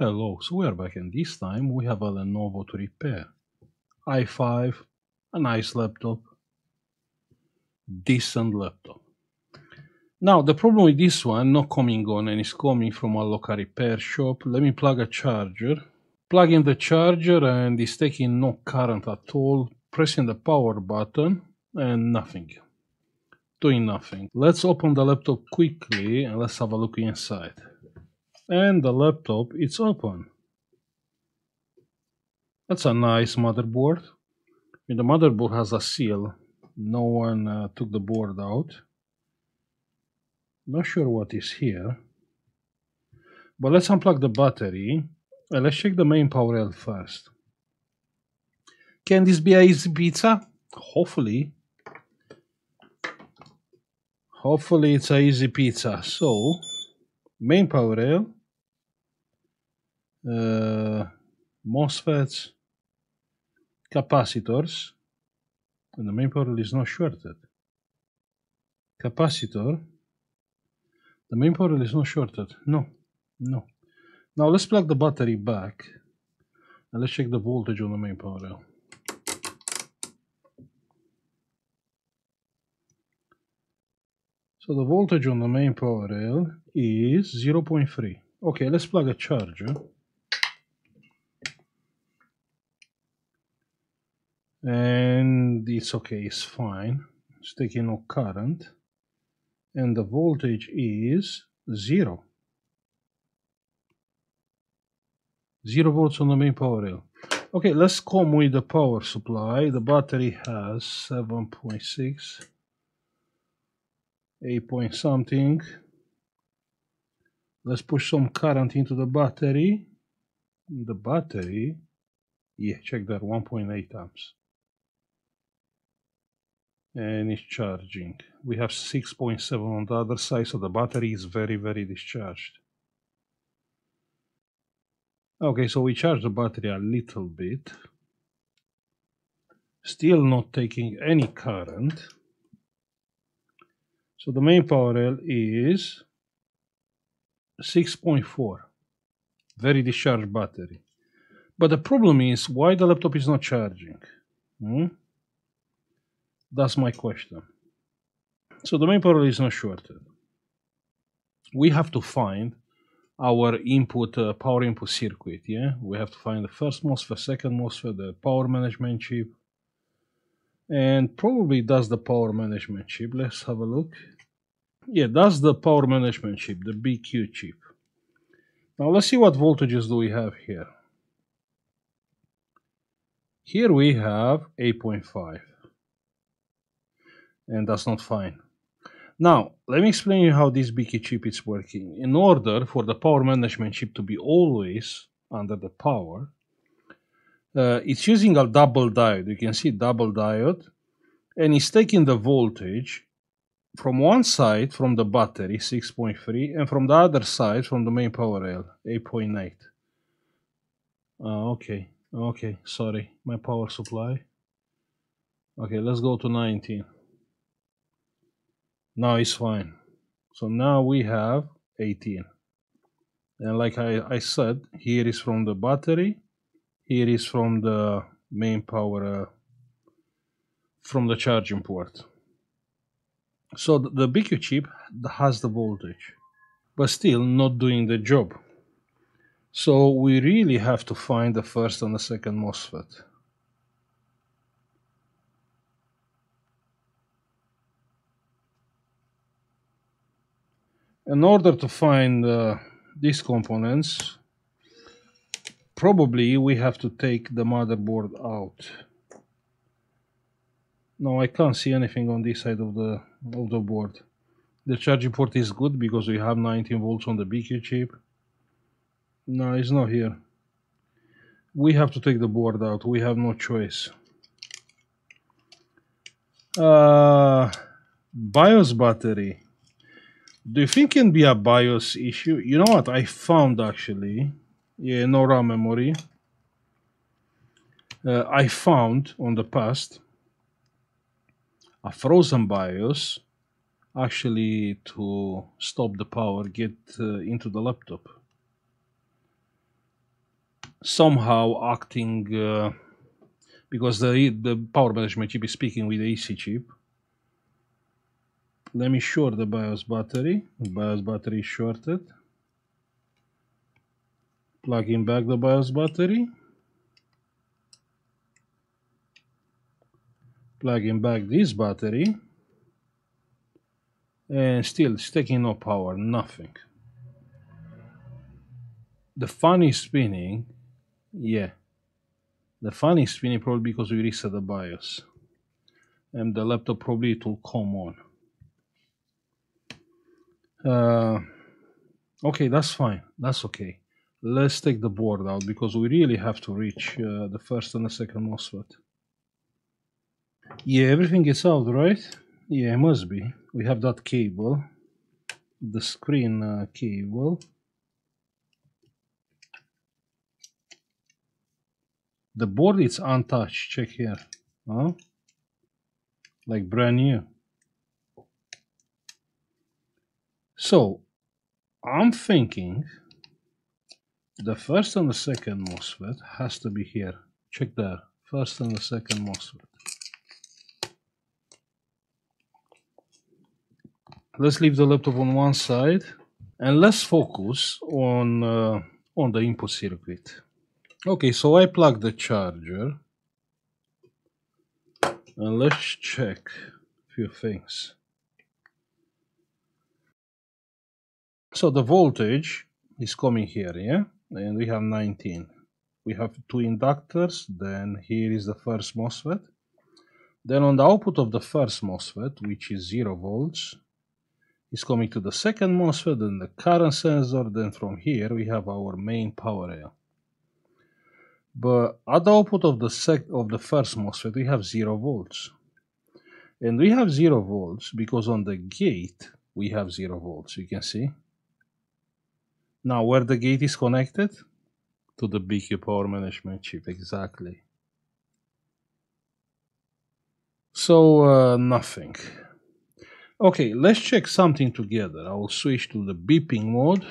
Hello, so we are back and this time we have a Lenovo to repair. i5, a nice laptop, decent laptop. Now the problem with this one not coming on and it's coming from a local repair shop. Let me plug a charger. Plug in the charger and it's taking no current at all. Pressing the power button and nothing. Doing nothing. Let's open the laptop quickly and let's have a look inside and the laptop is open. That's a nice motherboard. I mean, the motherboard has a seal. No one uh, took the board out. Not sure what is here. But let's unplug the battery and let's check the main power rail first. Can this be a easy pizza? Hopefully. Hopefully it's a easy pizza. So, main power rail uh, MOSFETs, capacitors, and the main power is not shorted. Capacitor, the main power is not shorted. No, no. Now let's plug the battery back and let's check the voltage on the main power rail. So the voltage on the main power rail is 0.3. Okay, let's plug a charger. And it's okay it's fine. It's taking no current. And the voltage is zero. Zero volts on the main power rail. Okay let's come with the power supply. The battery has 7.6 8 point something. Let's push some current into the battery. The battery yeah check that 1.8 amps and it's charging. We have 6.7 on the other side, so the battery is very, very discharged. Okay, so we charge the battery a little bit. Still not taking any current. So the main power rail is 6.4. Very discharged battery. But the problem is why the laptop is not charging. Hmm? That's my question. So the main power is not shorted. We have to find our input uh, power input circuit. Yeah, we have to find the first MOSFET, second MOSFET, the power management chip, and probably that's the power management chip. Let's have a look. Yeah, that's the power management chip, the BQ chip. Now let's see what voltages do we have here. Here we have 8.5 and that's not fine. Now, let me explain you how this BQ chip is working. In order for the power management chip to be always under the power, uh, it's using a double diode. You can see double diode, and it's taking the voltage from one side from the battery 6.3 and from the other side from the main power rail 8.8 uh, okay okay sorry my power supply okay let's go to 19 now it's fine. So now we have 18 and like I, I said here is from the battery here is from the main power uh, from the charging port. So the, the BQ chip has the voltage but still not doing the job. So we really have to find the first and the second MOSFET in order to find uh, these components probably we have to take the motherboard out. No I can't see anything on this side of the of the board. The charging port is good because we have 19 volts on the BQ chip. No it's not here. We have to take the board out. We have no choice. Uh, BIOS battery do you think it can be a BIOS issue? You know what I found actually? Yeah, no RAM memory. Uh, I found on the past a frozen BIOS actually to stop the power get uh, into the laptop. somehow acting uh, because the the power management chip is speaking with the EC chip. Let me short the BIOS battery. BIOS battery shorted. Plugging back the BIOS battery. Plugging back this battery. And still, it's taking no power, nothing. The fan is spinning, yeah. The fan is spinning probably because we reset the BIOS. And the laptop probably it will come on. Uh, okay, that's fine. That's okay. Let's take the board out because we really have to reach uh, the first and the second MOSFET. Yeah, everything is out, right? Yeah, it must be. We have that cable, the screen uh, cable. The board is untouched. Check here. Huh? Like brand new. So, I'm thinking the first and the second MOSFET has to be here. Check there. First and the second MOSFET. Let's leave the laptop on one side and let's focus on uh, on the input circuit. Okay, so I plug the charger and let's check a few things. So the voltage is coming here, yeah? And we have 19. We have two inductors, then here is the first MOSFET. Then on the output of the first MOSFET, which is 0 volts, is coming to the second MOSFET and the current sensor. Then from here we have our main power rail. But at the output of the sec of the first MOSFET we have zero volts. And we have zero volts because on the gate we have zero volts, you can see. Now where the gate is connected? To the BQ power management chip, exactly. So uh, nothing. Okay, let's check something together. I will switch to the beeping mode.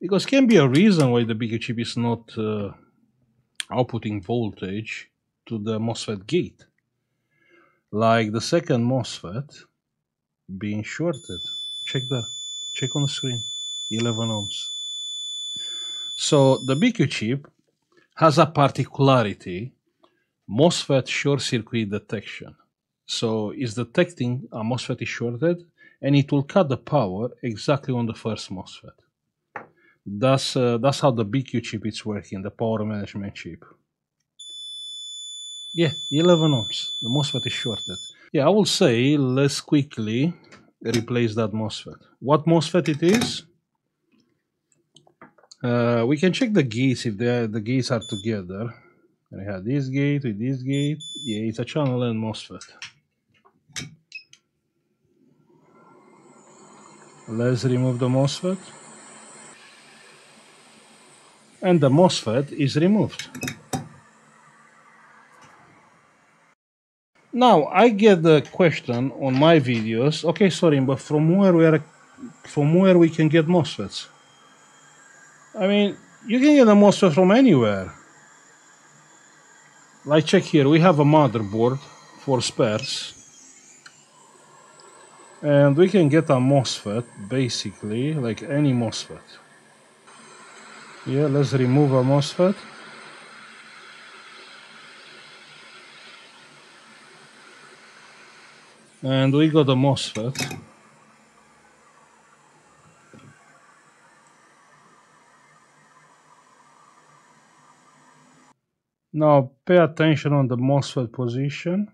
Because can be a reason why the BQ chip is not uh, outputting voltage to the MOSFET gate. Like the second MOSFET being shorted. Check that. Check on the screen. 11 ohms. So the BQ chip has a particularity MOSFET short circuit detection. So it's detecting a MOSFET is shorted and it will cut the power exactly on the first MOSFET. That's, uh, that's how the BQ chip is working, the power management chip. Yeah, 11 ohms. The MOSFET is shorted. Yeah, I will say let's quickly replace that MOSFET. What MOSFET it is? Uh, we can check the gates if the the gates are together. I have this gate with this gate. Yeah, it's a channel and MOSFET. Let's remove the MOSFET. And the MOSFET is removed. Now, I get the question on my videos, okay, sorry, but from where we are, from where we can get MOSFETs? I mean, you can get a MOSFET from anywhere. Like check here, we have a motherboard for spares and we can get a MOSFET basically like any MOSFET yeah let's remove a MOSFET and we got a MOSFET now pay attention on the MOSFET position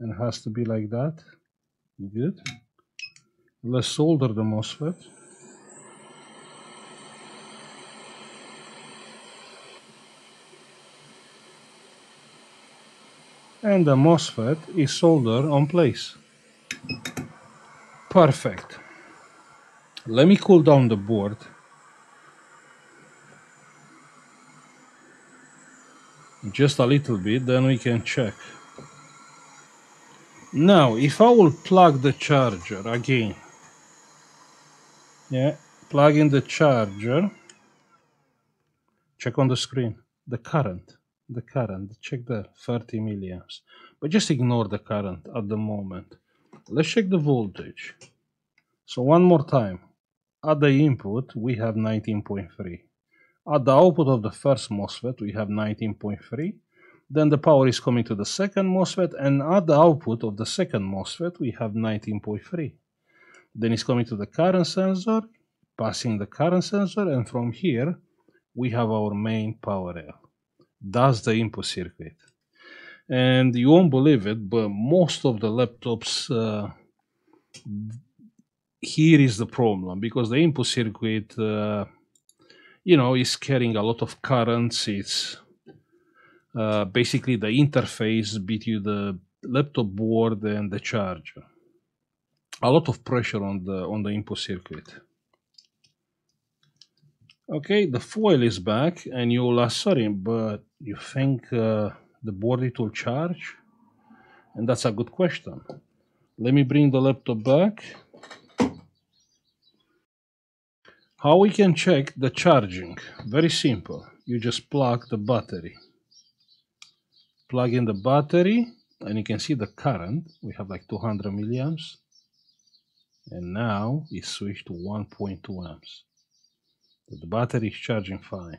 and has to be like that. Good. Let's solder the MOSFET. And the MOSFET is soldered on place. Perfect. Let me cool down the board. Just a little bit, then we can check. Now, if I will plug the charger again, yeah, plug in the charger. Check on the screen the current. The current. Check the 30 milliamps. But just ignore the current at the moment. Let's check the voltage. So one more time. At the input, we have 19.3. At the output of the first MOSFET, we have 19.3. Then the power is coming to the second MOSFET, and at the output of the second MOSFET, we have 19.3. Then it's coming to the current sensor, passing the current sensor, and from here, we have our main power rail. That's the input circuit. And you won't believe it, but most of the laptops, uh, here is the problem because the input circuit, uh, you know, is carrying a lot of currents. It's uh, basically the interface between the laptop board and the charger. A lot of pressure on the on the input circuit. Okay, the foil is back and you'll ask, sorry, but you think uh, the board it will charge? And that's a good question. Let me bring the laptop back. How we can check the charging? Very simple. You just plug the battery. Plug in the battery and you can see the current. We have like 200 milliamps. And now it's switched to 1.2 amps. The battery is charging fine.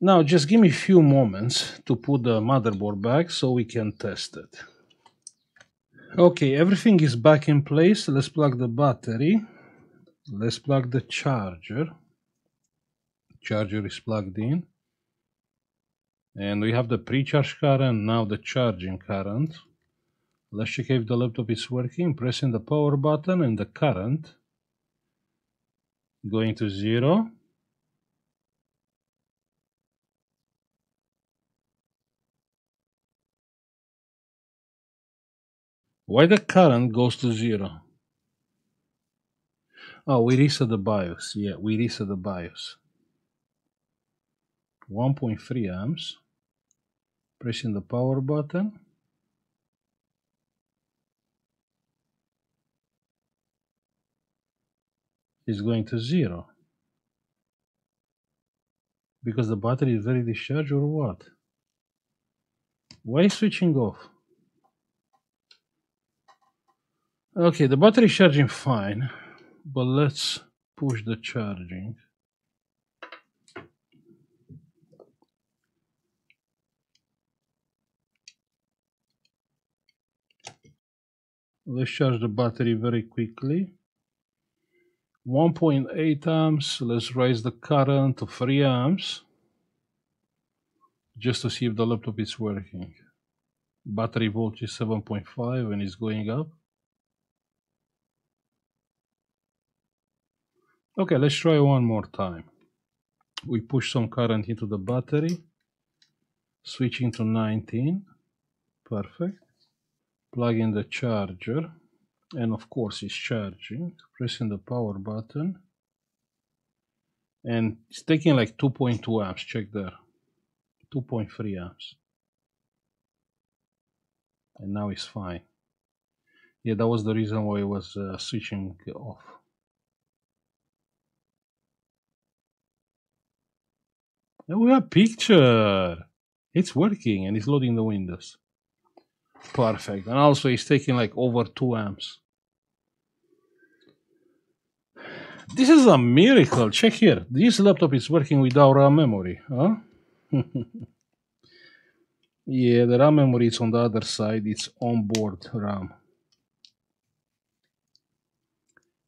Now just give me a few moments to put the motherboard back so we can test it. Okay, everything is back in place. Let's plug the battery. Let's plug the charger. Charger is plugged in. And we have the pre-charge current, now the charging current. Let's check if the laptop is working. Pressing the power button and the current going to zero. Why the current goes to zero? Oh, we reset the BIOS. Yeah, we reset the BIOS. 1.3 amps. Pressing the power button. is going to zero. Because the battery is very discharged or what? Why switching off? Okay, the battery is charging fine, but let's push the charging. Let's charge the battery very quickly. 1.8 amps. Let's raise the current to 3 amps just to see if the laptop is working. Battery voltage is 7.5 and it's going up. Okay, let's try one more time. We push some current into the battery, switching to 19. Perfect. Plug in the charger and of course it's charging pressing the power button and it's taking like 2.2 amps check there 2.3 amps and now it's fine yeah that was the reason why it was uh, switching off we have picture it's working and it's loading the windows Perfect. And also it's taking like over 2 amps. This is a miracle. Check here. This laptop is working without RAM memory. Huh? yeah, the RAM memory is on the other side. It's onboard RAM.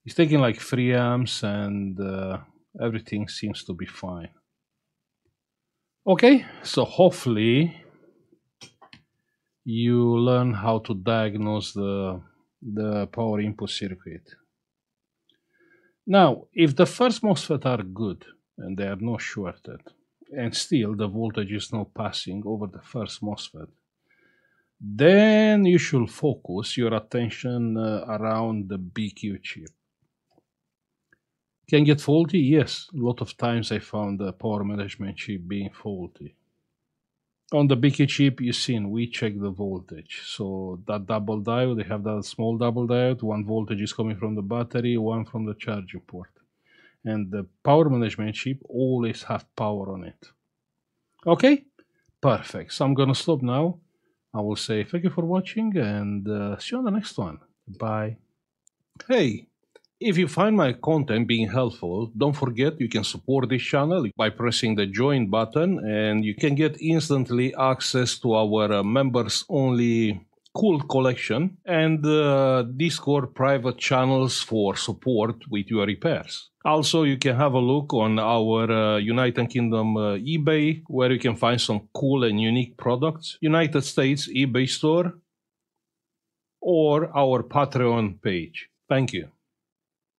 It's taking like 3 amps and uh, everything seems to be fine. Okay, so hopefully you learn how to diagnose the, the power input circuit. Now, if the first MOSFET are good and they are not shorted, and still the voltage is not passing over the first MOSFET, then you should focus your attention uh, around the BQ chip. Can get faulty? Yes, a lot of times I found the power management chip being faulty. on the BQ chip, you seen we check the voltage. So that double diode, they have that small double diode. One voltage is coming from the battery, one from the charging port. And the power management chip always have power on it. Okay, perfect. So I'm gonna stop now. I will say thank you for watching and uh, see you on the next one. Bye. Hey, if you find my content being helpful, don't forget you can support this channel by pressing the join button and you can get instantly access to our uh, members only cool collection and uh, Discord private channels for support with your repairs. Also, you can have a look on our uh, United Kingdom uh, eBay where you can find some cool and unique products, United States eBay store, or our Patreon page. Thank you.